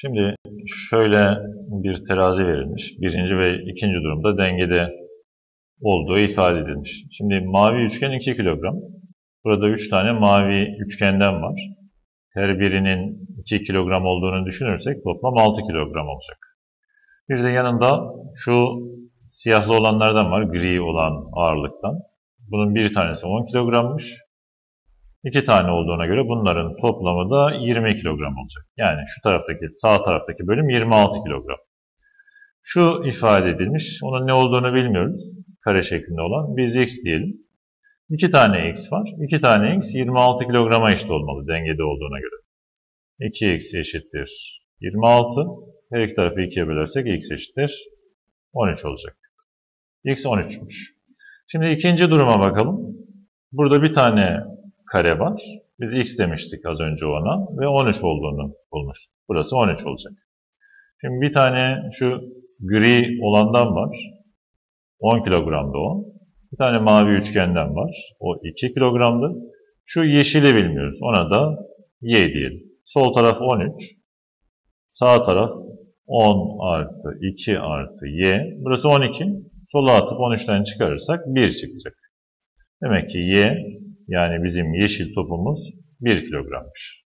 Şimdi şöyle bir terazi verilmiş. Birinci ve ikinci durumda dengede olduğu ifade edilmiş. Şimdi mavi üçgen 2 kilogram. Burada 3 tane mavi üçgenden var. Her birinin 2 kilogram olduğunu düşünürsek toplam 6 kilogram olacak. Bir de yanında şu siyahlı olanlardan var, gri olan ağırlıktan. Bunun bir tanesi 10 kilogrammış. İki tane olduğuna göre bunların toplamı da 20 kilogram olacak. Yani şu taraftaki, sağ taraftaki bölüm 26 kilogram. Şu ifade edilmiş. Onun ne olduğunu bilmiyoruz. Kare şeklinde olan. Biz x diyelim. İki tane x var. İki tane x 26 kilograma eşit olmalı dengede olduğuna göre. 2x eşittir 26. Her iki tarafı 2'ye bölersek x eşittir 13 olacak. x 13'müş. Şimdi ikinci duruma bakalım. Burada bir tane kare var. Biz x demiştik az önce ona ve 13 olduğunu bulmuş. Burası 13 olacak. Şimdi bir tane şu gri olandan var. 10 kilogramda o. Bir tane mavi üçgenden var. O 2 kilogramdı. Şu yeşili bilmiyoruz. Ona da y diyelim. Sol taraf 13. Sağ taraf 10 artı 2 artı y. Burası 12. Sola atıp 13'ten çıkarırsak 1 çıkacak. Demek ki y yani bizim yeşil topumuz 1 kilogrammış.